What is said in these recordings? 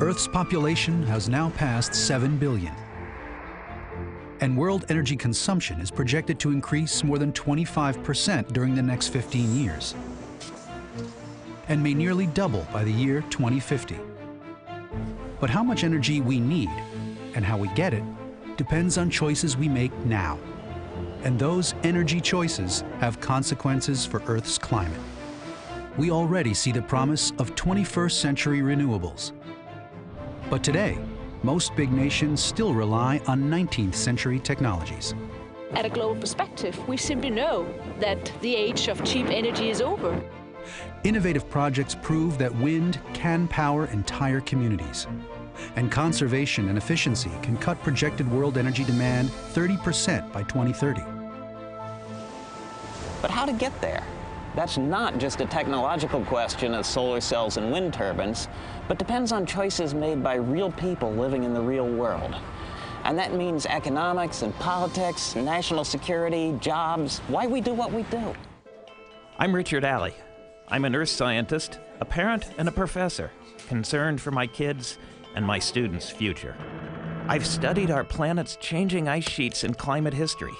Earth's population has now passed 7 billion. And world energy consumption is projected to increase more than 25% during the next 15 years and may nearly double by the year 2050. But how much energy we need and how we get it depends on choices we make now. And those energy choices have consequences for Earth's climate. We already see the promise of 21st century renewables. But today, most big nations still rely on 19th century technologies. At a global perspective, we simply know that the age of cheap energy is over. Innovative projects prove that wind can power entire communities. And conservation and efficiency can cut projected world energy demand 30% by 2030. But how to get there? That's not just a technological question of solar cells and wind turbines, but depends on choices made by real people living in the real world. And that means economics and politics, national security, jobs, why we do what we do. I'm Richard Alley. I'm an earth scientist, a parent, and a professor, concerned for my kids and my students' future. I've studied our planet's changing ice sheets and climate history,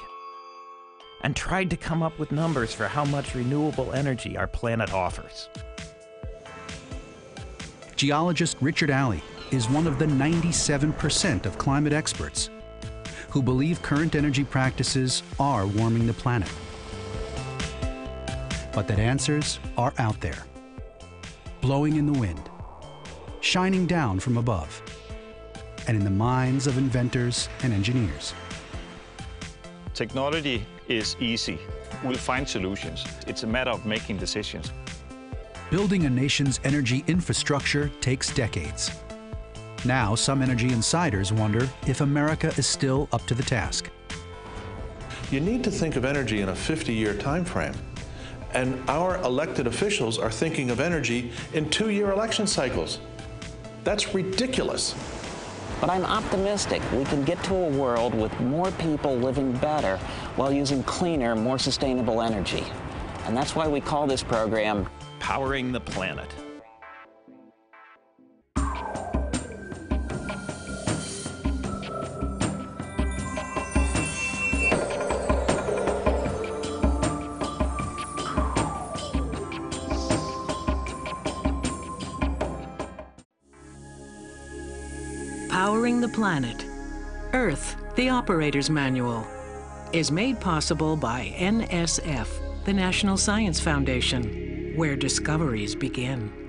and tried to come up with numbers for how much renewable energy our planet offers. Geologist Richard Alley is one of the 97% of climate experts who believe current energy practices are warming the planet but that answers are out there, blowing in the wind, shining down from above, and in the minds of inventors and engineers. Technology is easy. We'll find solutions. It's a matter of making decisions. Building a nation's energy infrastructure takes decades. Now, some energy insiders wonder if America is still up to the task. You need to think of energy in a 50-year time frame. And our elected officials are thinking of energy in two-year election cycles. That's ridiculous. But I'm optimistic we can get to a world with more people living better while using cleaner, more sustainable energy. And that's why we call this program Powering the Planet. Powering the Planet. Earth, the Operator's Manual, is made possible by NSF, the National Science Foundation, where discoveries begin.